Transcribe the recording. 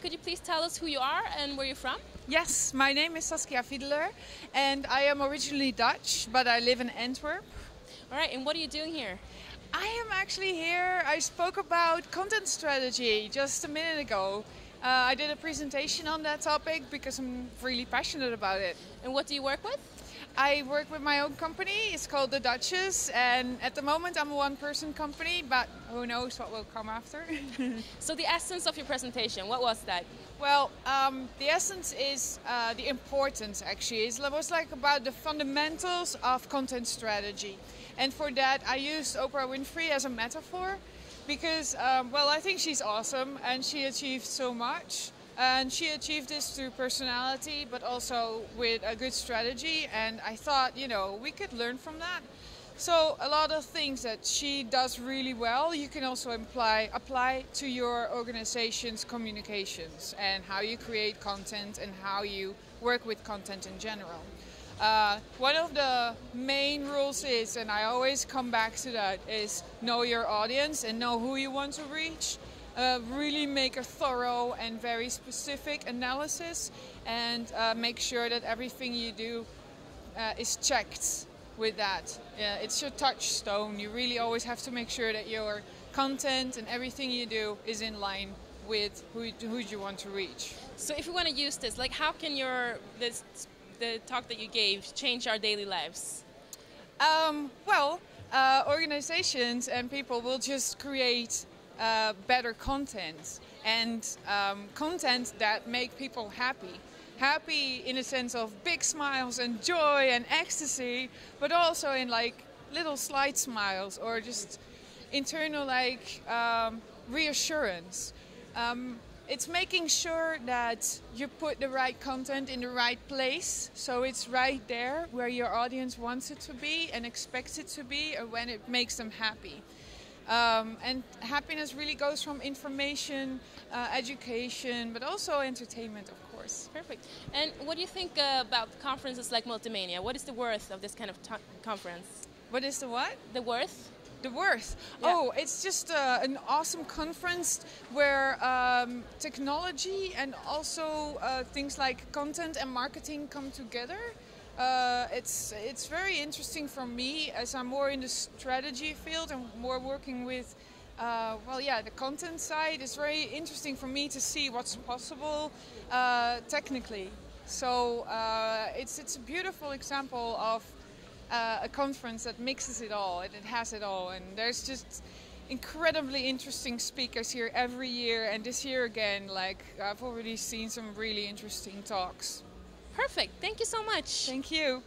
could you please tell us who you are and where you're from? Yes, my name is Saskia Videler and I am originally Dutch, but I live in Antwerp. All right, and what are you doing here? I am actually here. I spoke about content strategy just a minute ago. Uh, I did a presentation on that topic because I'm really passionate about it. And what do you work with? I work with my own company. It's called The Duchess, and at the moment I'm a one-person company, but who knows what will come after. so the essence of your presentation, what was that? Well, um, the essence is uh, the importance. Actually, it was like about the fundamentals of content strategy, and for that I used Oprah Winfrey as a metaphor, because um, well, I think she's awesome and she achieved so much. And she achieved this through personality, but also with a good strategy. And I thought, you know, we could learn from that. So a lot of things that she does really well, you can also apply apply to your organization's communications and how you create content and how you work with content in general. Uh, one of the main rules is, and I always come back to that, is know your audience and know who you want to reach uh, really make a thorough and very specific analysis and uh, make sure that everything you do uh, is checked with that. it's your touchstone. You really always have to make sure that your content and everything you do is in line with who, who you want to reach. So if we want to use this, like how can your this the talk that you gave change our daily lives? Um, well, uh, organizations and people will just create uh, better content and um, content that make people happy. Happy in a sense of big smiles and joy and ecstasy, but also in like little slight smiles or just internal like um, reassurance. Um, it's making sure that you put the right content in the right place so it's right there where your audience wants it to be and expects it to be and when it makes them happy. Um, and happiness really goes from information, uh, education, but also entertainment, of course. Perfect. And what do you think uh, about conferences like Multimania? What is the worth of this kind of conference? What is the what? The worth. The worth. Yeah. Oh, it's just uh, an awesome conference where um, technology and also uh, things like content and marketing come together. Uh, it's it's very interesting for me as I'm more in the strategy field and more working with. Uh, well, yeah, the content side is very interesting for me to see what's possible uh, technically. So uh, it's it's a beautiful example of uh, a conference that mixes it all and it has it all, and there's just incredibly interesting speakers here every year, and this year again, like I've already seen some really interesting talks. Perfect. Thank you so much. Thank you.